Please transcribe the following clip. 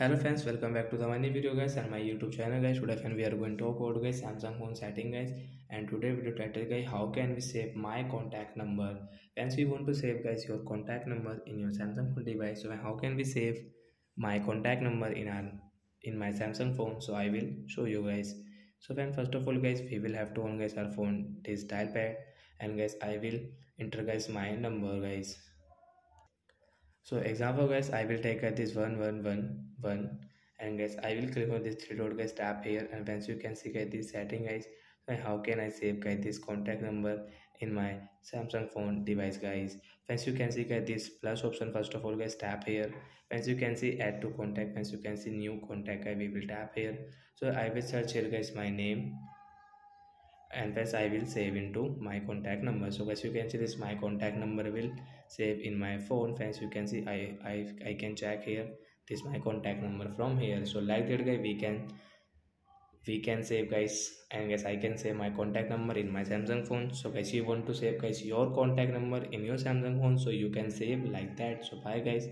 hello friends welcome back to the money video guys and my youtube channel guys. Today friend we are going to talk about guys samsung phone setting guys. And today video title guys how can we save my contact number? Friends we want to save guys your contact number in your samsung phone device. So how can we save my contact number in our in my samsung phone? So i will show you guys. So then first of all guys we will have to guys our phone this dial pad. And guys i will enter guys my number guys so example guys i will take uh, this one one one one and guys i will click on this three dot guys tap here and once you can see guys this setting guys so how can i save guys this contact number in my samsung phone device guys? Once you can see guys this plus option first of all guys tap here. Once you can see add to contact. Once you can see new contact guys we will tap here. So i will search here guys my name and first i will save into my contact number. So guys you can see this my contact number will save in my phone. Friends you can see i i i can check here this my contact number from here. So like that guy we can we can save guys. And guys i can save my contact number in my samsung phone. So guys you want to save guys your contact number in your samsung phone. So you can save like that. So bye guys